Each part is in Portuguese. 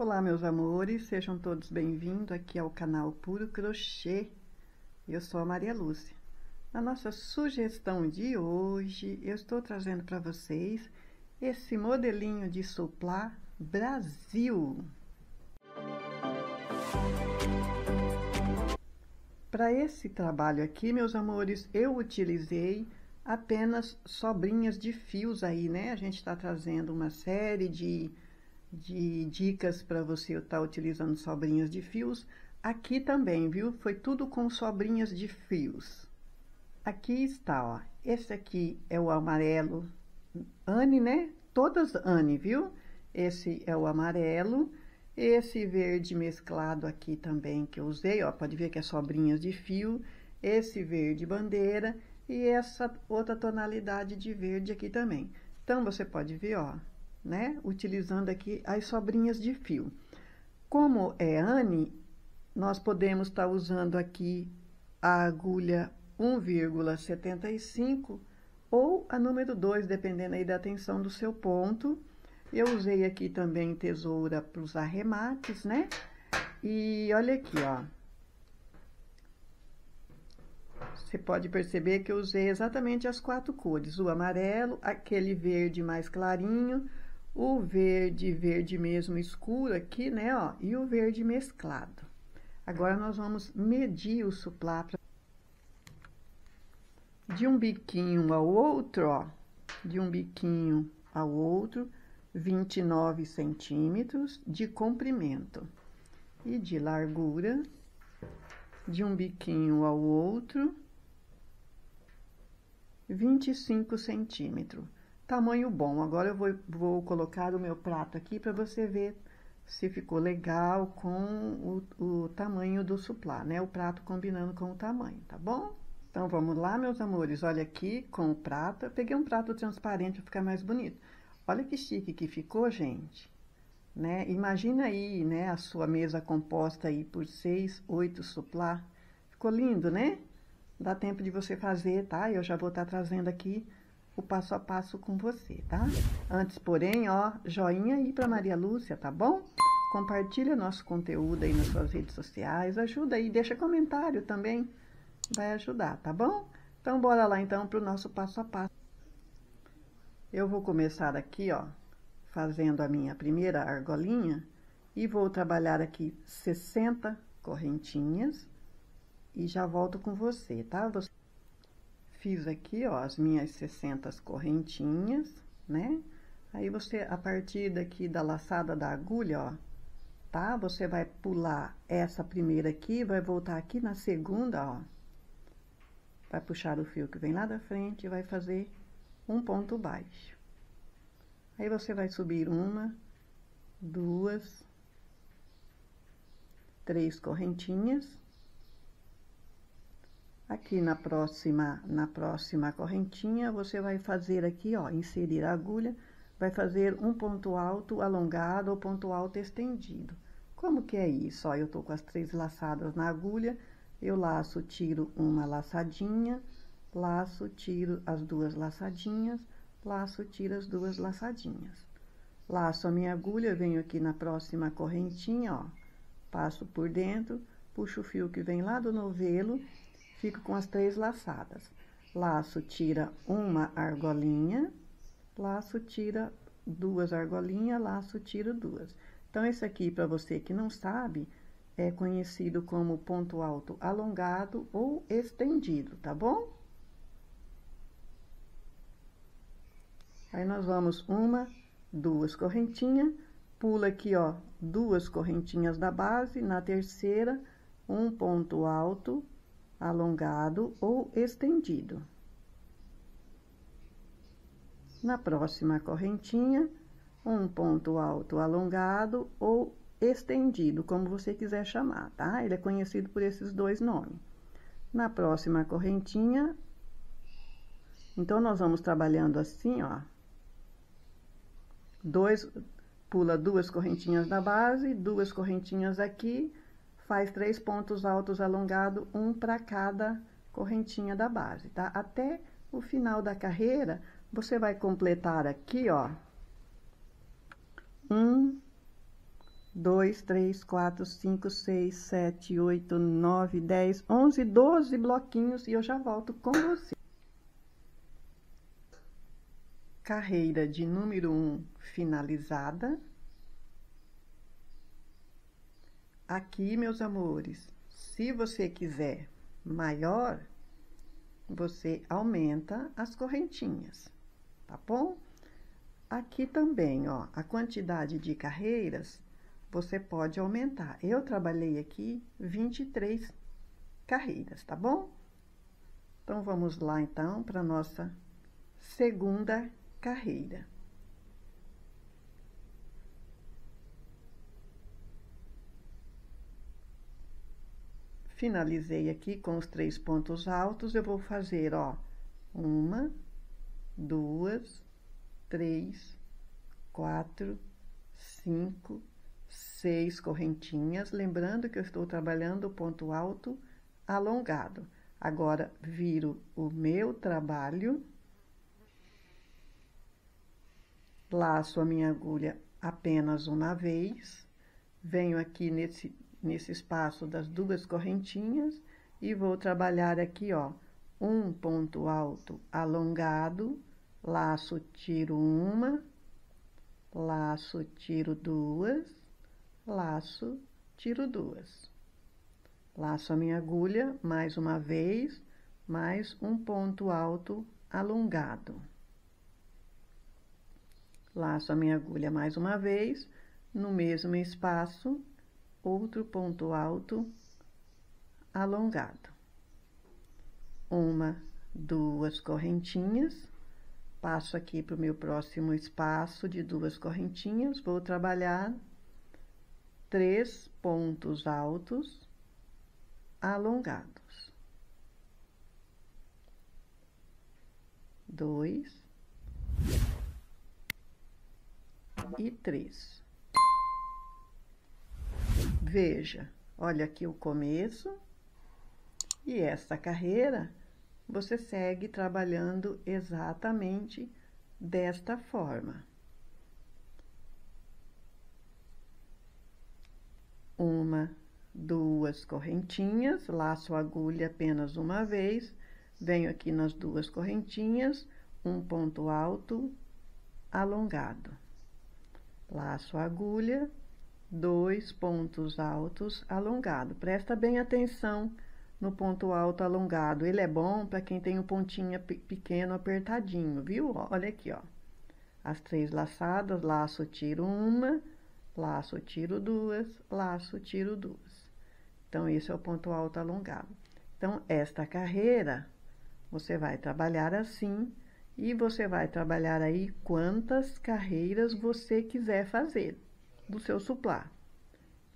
Olá, meus amores, sejam todos bem-vindos aqui ao canal Puro Crochê. Eu sou a Maria Lúcia. Na nossa sugestão de hoje, eu estou trazendo para vocês esse modelinho de suplá Brasil. Para esse trabalho aqui, meus amores, eu utilizei apenas sobrinhas de fios aí, né? A gente está trazendo uma série de, de dicas para você estar tá utilizando sobrinhas de fios. Aqui também, viu? Foi tudo com sobrinhas de fios. Aqui está, ó. Esse aqui é o amarelo Anne, né? Todas Anne, viu? Esse é o amarelo. Esse verde mesclado aqui também que eu usei, ó. Pode ver que é sobrinhas de fio. Esse verde bandeira e essa outra tonalidade de verde aqui também. Então, você pode ver, ó, né? Utilizando aqui as sobrinhas de fio. Como é Anne, nós podemos estar tá usando aqui a agulha 1,75 ou a número 2, dependendo aí da tensão do seu ponto. Eu usei aqui também tesoura para os arremates, né? E olha aqui, ó. Você pode perceber que eu usei exatamente as quatro cores. O amarelo, aquele verde mais clarinho, o verde, verde mesmo escuro aqui, né, ó, e o verde mesclado. Agora, nós vamos medir o suplá pra... de um biquinho ao outro, ó, de um biquinho ao outro, 29 centímetros de comprimento e de largura, de um biquinho ao outro, 25 centímetros. Tamanho bom. Agora eu vou, vou colocar o meu prato aqui para você ver se ficou legal com o, o tamanho do suplá, né? O prato combinando com o tamanho, tá bom? Então, vamos lá, meus amores. Olha aqui com o prato. Eu peguei um prato transparente para ficar mais bonito. Olha que chique que ficou, gente. Né? Imagina aí, né, a sua mesa composta aí por seis, oito suplá. Ficou lindo, né? dá tempo de você fazer, tá? Eu já vou estar tá trazendo aqui o passo a passo com você, tá? Antes, porém, ó, joinha aí para Maria Lúcia, tá bom? Compartilha nosso conteúdo aí nas suas redes sociais, ajuda aí, deixa comentário também, vai ajudar, tá bom? Então, bora lá então para o nosso passo a passo. Eu vou começar aqui, ó, fazendo a minha primeira argolinha e vou trabalhar aqui 60 correntinhas e já volto com você, tá? Fiz aqui, ó, as minhas 60 correntinhas, né? Aí você, a partir daqui da laçada da agulha, ó, tá? Você vai pular essa primeira aqui, vai voltar aqui na segunda, ó. Vai puxar o fio que vem lá da frente e vai fazer um ponto baixo. Aí você vai subir uma, duas, três correntinhas Aqui na próxima, na próxima correntinha, você vai fazer aqui, ó, inserir a agulha, vai fazer um ponto alto alongado ou ponto alto estendido. Como que é isso? Ó, eu tô com as três laçadas na agulha, eu laço, tiro uma laçadinha, laço, tiro as duas laçadinhas, laço, tiro as duas laçadinhas. Laço a minha agulha, venho aqui na próxima correntinha, ó, passo por dentro, puxo o fio que vem lá do novelo fico com as três laçadas. Laço, tira uma argolinha, laço, tira duas argolinhas, laço, tiro duas. Então, esse aqui, para você que não sabe, é conhecido como ponto alto alongado ou estendido, tá bom? Aí, nós vamos uma, duas correntinhas, pula aqui, ó, duas correntinhas da base, na terceira, um ponto alto, alongado ou estendido. Na próxima correntinha, um ponto alto alongado ou estendido, como você quiser chamar, tá? Ele é conhecido por esses dois nomes. Na próxima correntinha, então, nós vamos trabalhando assim, ó. Dois, pula duas correntinhas da base, duas correntinhas aqui, faz três pontos altos alongados, um para cada correntinha da base, tá? Até o final da carreira, você vai completar aqui, ó, um, 2, 3, 4, 5, 6, 7, 8, 9, 10, 11, 12 bloquinhos e eu já volto com você. Carreira de número 1 um, finalizada. Aqui, meus amores, se você quiser maior, você aumenta as correntinhas, tá bom? Aqui também, ó, a quantidade de carreiras você pode aumentar. Eu trabalhei aqui 23 carreiras, tá bom? Então, vamos lá, então, para nossa segunda carreira. Finalizei aqui com os três pontos altos, eu vou fazer, ó, uma, duas, três, quatro, cinco, seis correntinhas, lembrando que eu estou trabalhando o ponto alto alongado. Agora, viro o meu trabalho, laço a minha agulha apenas uma vez, venho aqui nesse, nesse espaço das duas correntinhas e vou trabalhar aqui, ó, um ponto alto alongado, laço, tiro uma, laço, tiro duas, laço, tiro duas. Laço a minha agulha mais uma vez, mais um ponto alto alongado. Laço a minha agulha mais uma vez, no mesmo espaço, outro ponto alto alongado. Uma, duas correntinhas, passo aqui para o meu próximo espaço de duas correntinhas, vou trabalhar três pontos altos alongados. Dois e três. Veja, olha aqui o começo e esta carreira você segue trabalhando exatamente desta forma. uma, duas correntinhas, laço agulha apenas uma vez, venho aqui nas duas correntinhas, um ponto alto alongado. Laço agulha, dois pontos altos alongado. Presta bem atenção no ponto alto alongado. Ele é bom para quem tem o um pontinho pequeno apertadinho, viu? Olha aqui, ó. As três laçadas, laço, tiro uma, laço, tiro duas, laço, tiro duas. Então, esse é o ponto alto alongado. Então, esta carreira, você vai trabalhar assim e você vai trabalhar aí quantas carreiras você quiser fazer do seu suplá.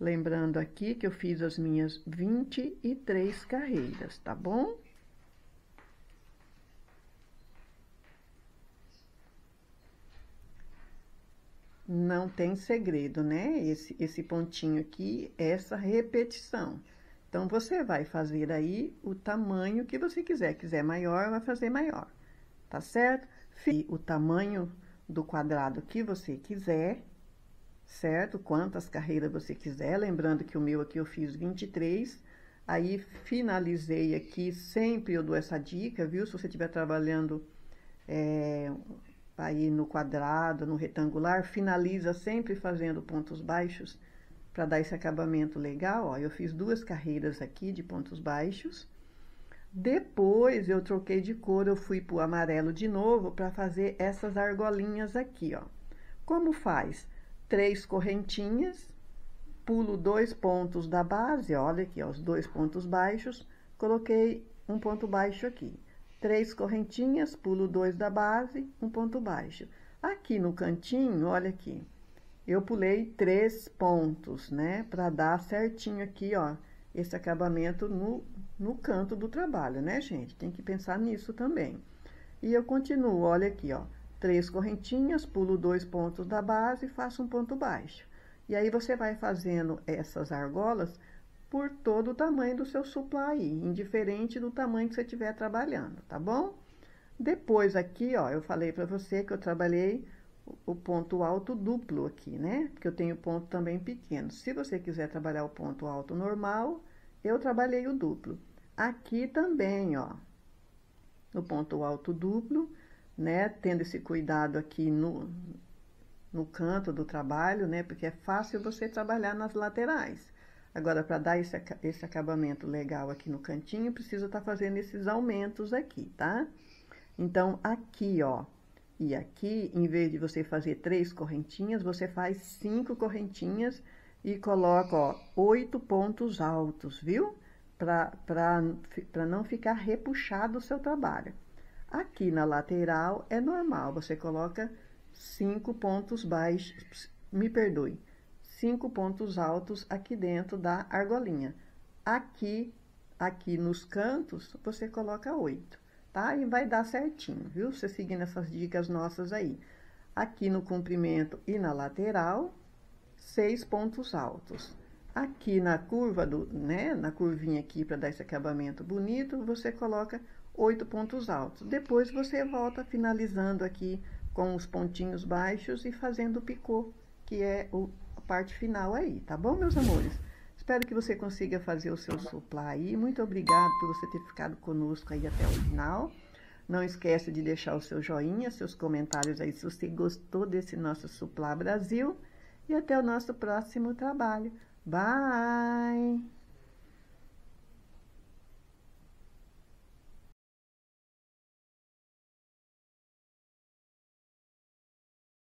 Lembrando aqui que eu fiz as minhas 23 carreiras, tá bom? não tem segredo, né? Esse, esse pontinho aqui, essa repetição. Então, você vai fazer aí o tamanho que você quiser. Quiser maior, vai fazer maior, tá certo? O tamanho do quadrado que você quiser, certo? Quantas carreiras você quiser. Lembrando que o meu aqui eu fiz 23. Aí, finalizei aqui, sempre eu dou essa dica, viu? Se você estiver trabalhando é, aí no quadrado, no retangular, finaliza sempre fazendo pontos baixos para dar esse acabamento legal. Ó, eu fiz duas carreiras aqui de pontos baixos. Depois eu troquei de cor, eu fui para o amarelo de novo para fazer essas argolinhas aqui, ó. Como faz? Três correntinhas, pulo dois pontos da base, olha aqui, ó, os dois pontos baixos, coloquei um ponto baixo aqui três correntinhas, pulo dois da base, um ponto baixo. Aqui no cantinho, olha aqui, eu pulei três pontos, né? Para dar certinho aqui, ó, esse acabamento no, no canto do trabalho, né, gente? Tem que pensar nisso também. E eu continuo, olha aqui, ó, três correntinhas, pulo dois pontos da base e faço um ponto baixo. E aí, você vai fazendo essas argolas por todo o tamanho do seu supply, indiferente do tamanho que você estiver trabalhando, tá bom? Depois aqui, ó, eu falei para você que eu trabalhei o ponto alto duplo aqui, né? Porque eu tenho ponto também pequeno. Se você quiser trabalhar o ponto alto normal, eu trabalhei o duplo. Aqui também, ó, no ponto alto duplo, né? Tendo esse cuidado aqui no, no canto do trabalho, né? Porque é fácil você trabalhar nas laterais. Agora, para dar esse, esse acabamento legal aqui no cantinho, precisa estar tá fazendo esses aumentos aqui, tá? Então, aqui, ó, e aqui, em vez de você fazer três correntinhas, você faz cinco correntinhas e coloca, ó, oito pontos altos, viu? Para não ficar repuxado o seu trabalho. Aqui na lateral é normal, você coloca cinco pontos baixos, me perdoe, cinco pontos altos aqui dentro da argolinha. Aqui, aqui nos cantos, você coloca oito, tá? E vai dar certinho, viu? Você seguindo essas dicas nossas aí. Aqui no comprimento e na lateral, seis pontos altos. Aqui na curva do, né, na curvinha aqui para dar esse acabamento bonito, você coloca oito pontos altos. Depois você volta finalizando aqui com os pontinhos baixos e fazendo o picô, que é o, a parte final aí, tá bom, meus amores? Espero que você consiga fazer o seu suplá aí. Muito obrigado por você ter ficado conosco aí até o final. Não esquece de deixar o seu joinha, seus comentários aí se você gostou desse nosso Suplá Brasil. E até o nosso próximo trabalho. Bye!